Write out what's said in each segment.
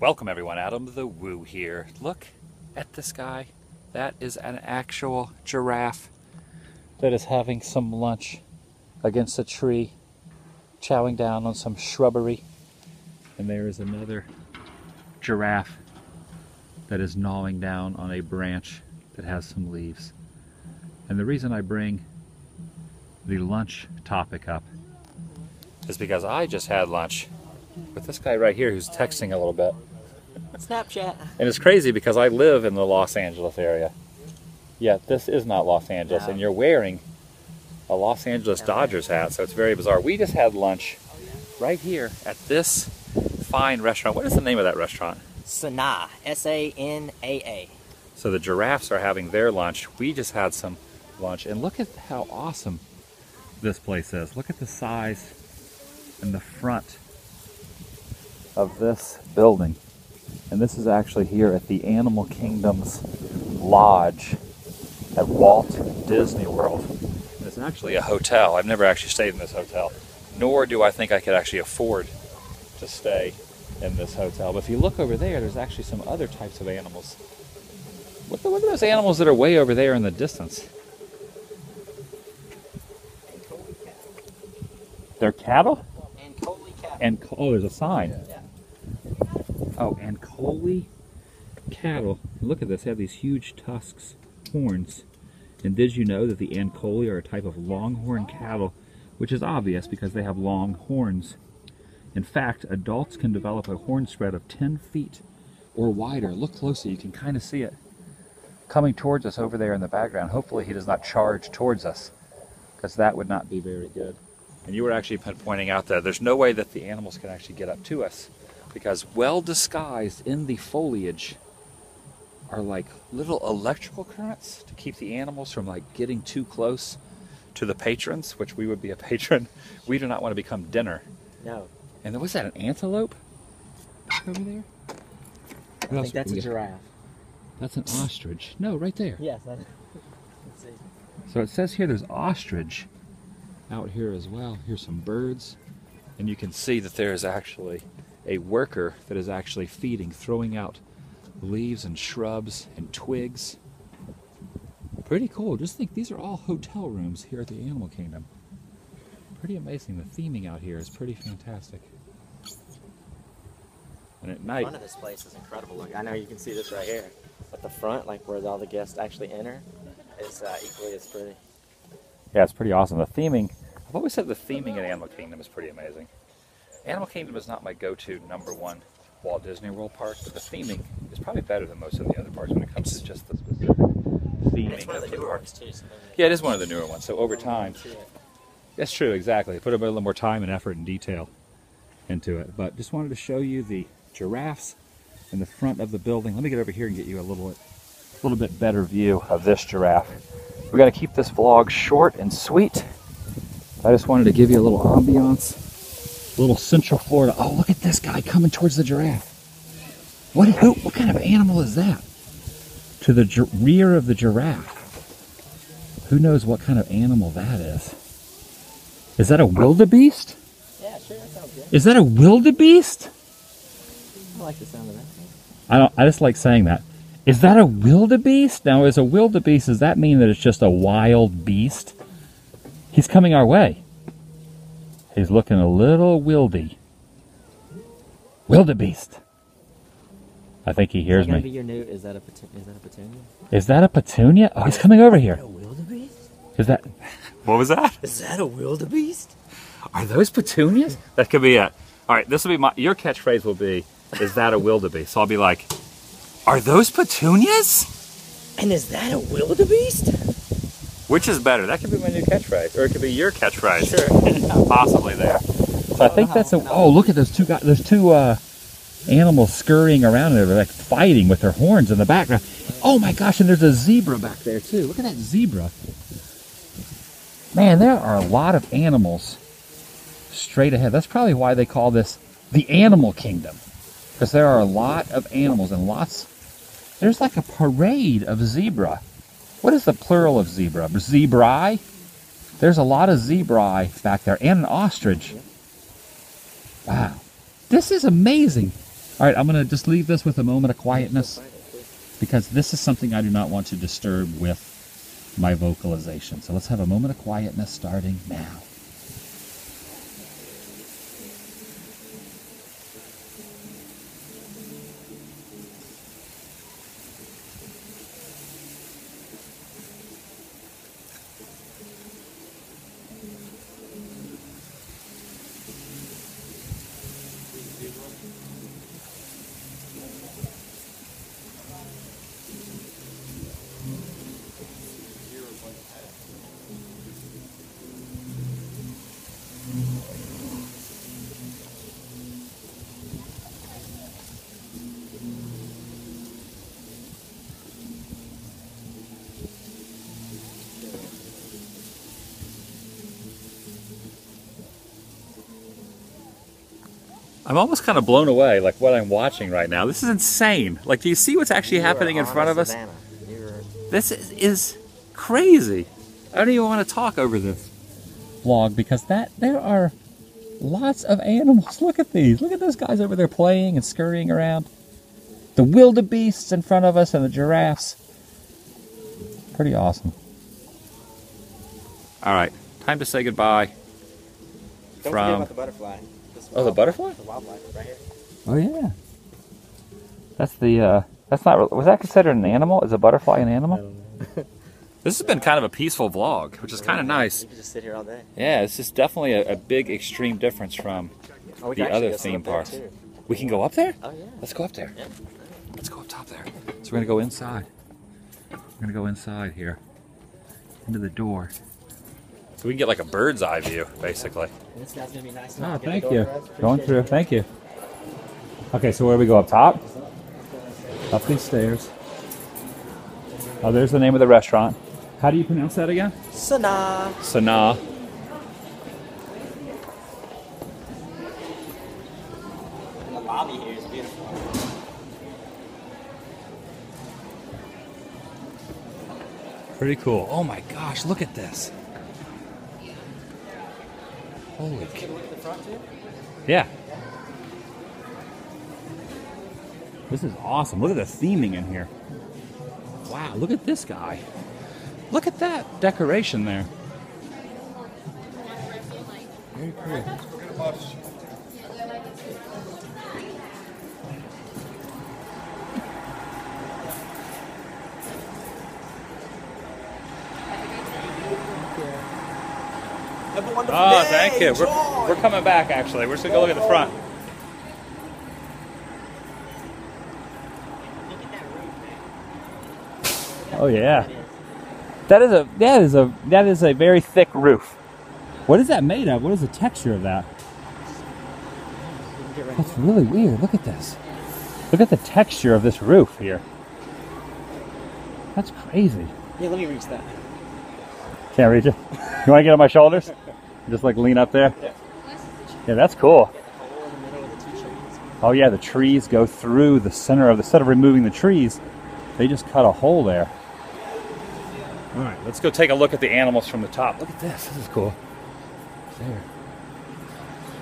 Welcome everyone, Adam the Woo here. Look at this guy. That is an actual giraffe that is having some lunch against a tree, chowing down on some shrubbery. And there is another giraffe that is gnawing down on a branch that has some leaves. And the reason I bring the lunch topic up is because I just had lunch with this guy right here who's texting a little bit. Snapchat. And it's crazy because I live in the Los Angeles area. Yet this is not Los Angeles, No. and you're wearing a Los Angeles Dodgers hat, so it's very bizarre. We just had lunch right here at this fine restaurant. What is the name of that restaurant? Sanaa. S A N A A. So the giraffes are having their lunch. We just had some lunch, and look at how awesome this place is. Look at the size and the front of this building. And this is actually here at the Animal Kingdom's Lodge at Walt Disney World. And it's actually a hotel. I've never actually stayed in this hotel, nor do I think I could actually afford to stay in this hotel. But if you look over there, there's actually some other types of animals. Look, look at those animals that are way over there in the distance. They're cattle? Ankole Cat. And oh, there's a sign. Yeah. Oh, Ankole cattle. Look at this. They have these huge tusks, horns. And did you know that the Ankole are a type of longhorn cattle, which is obvious because they have long horns. In fact, adults can develop a horn spread of 10 feet or wider. Look closely, you can kind of see it coming towards us over there in the background. Hopefully he does not charge towards us because that would not be very good. And you were actually pointing out that there's no way that the animals can actually get up to us because well disguised in the foliage are like little electrical currents to keep the animals from like getting too close to the patrons, which we would be a patron. We do not want to become dinner. No. And was that an antelope over there? I think that's a giraffe. That's an ostrich. No, right there. Yes. See. So it says here there's ostrich out here as well. Here's some birds. And you can see that there is actually a worker that is actually feeding, throwing out leaves and shrubs and twigs. Pretty cool. Just think these are all hotel rooms here at the Animal Kingdom. Pretty amazing. The theming out here is pretty fantastic. And at night, Front of this place is incredible. Look, I know you can see this right here, but the front, like where all the guests actually enter, is uh, equally as pretty. Yeah, it's pretty awesome. The theming, I've always said the theming at Animal Kingdom is pretty amazing. Animal Kingdom is not my go to number one Walt Disney World park, but the theming is probably better than most of the other parks when it comes to just the specific theming of of the park. too. So Yeah, it is one of the newer ones. So over oh, time, that's true, exactly. Put a little more time and effort and detail into it. But just wanted to show you the giraffes in the front of the building. Let me get over here and get you a little, a little bit better view of this giraffe. We got to keep this vlog short and sweet. I just wanted to give you a little ambiance, little Central Florida. Oh, look at this guy coming towards the giraffe. What, who, what kind of animal is that? To the rear of the giraffe. Who knows what kind of animal that is? Is that a wildebeest? Yeah, sure. That sounds good. Is that a wildebeest? I like the sound of that. I don't. I just like saying that. Is that a wildebeest? Now, is a wildebeest? Does that mean that it's just a wild beast? He's coming our way. He's looking a little wildy. Wildebeest. I think he hears Is that gonna me. your new? Is that a petu- is that a petunia? Is that a petunia? Oh, he's coming over here. A wildebeest? Is that? What was that? Is that a wildebeest? Are those petunias? That could be it. All right, this will be my. Your catchphrase will be, "Is that a wildebeest?" So I'll be like, "Are those petunias?" And is that a wildebeest? Which is better? That could be my new catchphrase, or it could be your catchphrase. Sure. Possibly there. So I think that's a. Oh, look at those two guys. Those two uh, animals scurrying around there, they're like fighting with their horns in the background. Oh my gosh! And there's a zebra back there too. Look at that zebra. Man, there are a lot of animals straight ahead. That's probably why they call this the Animal Kingdom, because there are a lot of animals and lots. There's like a parade of zebra. What is the plural of zebra? Zebrae? There's a lot of zebrae back there and an ostrich. Wow. This is amazing. All right, I'm going to just leave this with a moment of quietness because this is something I do not want to disturb with my vocalization. So let's have a moment of quietness starting now. I'm almost kind of blown away, like what I'm watching right now. This is insane. Like, do you see what's actually happening in front of us? This is, is crazy. I don't even want to talk over this vlog because that there are lots of animals. Look at these. Look at those guys over there playing and scurrying around. The wildebeests in front of us and the giraffes. Pretty awesome. All right, time to say goodbye. Don't From- forget about the butterfly. This Oh, the butterfly? The wildlife right here. Oh yeah. That's the uh that's not was that considered an animal? Is a butterfly an animal? This has been kind of a peaceful vlog, which is kind of nice. You can just sit here all day. Yeah, this is definitely a, a big extreme difference from Oh, the other theme parks. We can go up there? Oh yeah. Let's go up there. Yeah. Let's go up top there. So we're gonna go inside. We're gonna go inside here. Into the door. So we can get like a bird's eye view, basically. This guy's gonna be nice. Ah, oh, to thank you. door for us. Going through. it. Thank you. Okay, so where do we go up top? Up these stairs. Oh, there's the name of the restaurant. How do you pronounce that again? Sana. Sanaa. The lobby here is beautiful. Pretty cool. Oh my gosh, look at this. Holy cow. Look at the front too. Yeah. This is awesome. Look at the theming in here. Wow, look at this guy. Look at that decoration there. Very cool. A wonderful Oh, day. thank you. Enjoy. We're, we're coming back actually. We're just gonna go look at the front. Look at that roof, man. Oh yeah. That is a that is a that is a very thick roof. What is that made of? What is the texture of that? We can get right That's really weird. Look at this. Look at the texture of this roof here. That's crazy. Yeah, let me reach that. Can't reach it. You want to get on my shoulders? Just like lean up there. Yeah. Yeah, that's cool. Get the hole in the middle of the two trees. Oh yeah, the trees go through the center of the. Instead of removing the trees, they just cut a hole there. All right, let's go take a look at the animals from the top. Look at this. This is cool. There.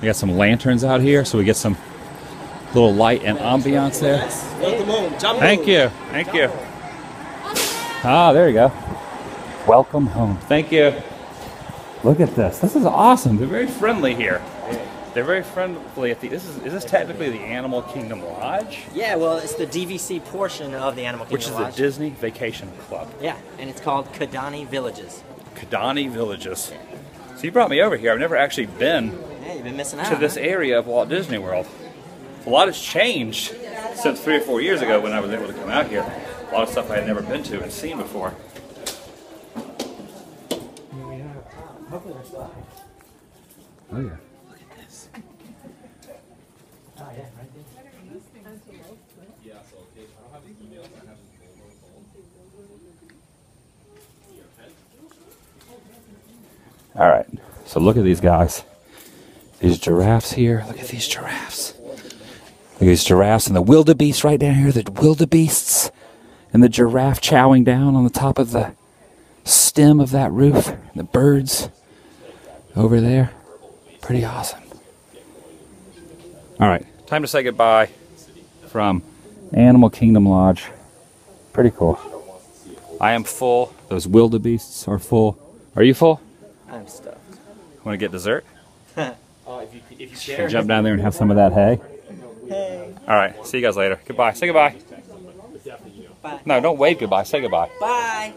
We got some lanterns out here, so we get some little light and ambiance there. Welcome home. Jambo. Thank you. Thank you. Ah, there you go. Welcome home. Thank you. Look at this. This is awesome. They're very friendly here. They're very friendly at the. This is is this technically the Animal Kingdom Lodge, Yeah, well, it's the DVC portion of the Animal Kingdom Lodge. which is the Lodge. Disney Vacation Club, yeah, and it's called Kidani Villages. Kidani Villages. So you brought me over here. I've never actually been Yeah, you've been missing out. to this huh? area of Walt Disney World. A lot has changed since three or four years ago when I was able to come out here. A lot of stuff I had never been to and seen before. Hopefully they're still Oh yeah. Look at this. Oh yeah, right there. All right. So look at these guys. These giraffes here. Look at these giraffes. Look at these giraffes and the wildebeest right down here. The wildebeests and the giraffe chowing down on the top of the stem of that roof. The birds over there. Pretty awesome. All right. Time to say goodbye. from Animal Kingdom Lodge. Pretty cool. I am full. Those wildebeests are full. Are you full? I'm stuffed. Want to get dessert? Oh, if you if you Can jump down there and have some of that hay? Hey. All right. See you guys later. Goodbye. Say goodbye. Bye. No, don't wave goodbye. Say goodbye. Bye.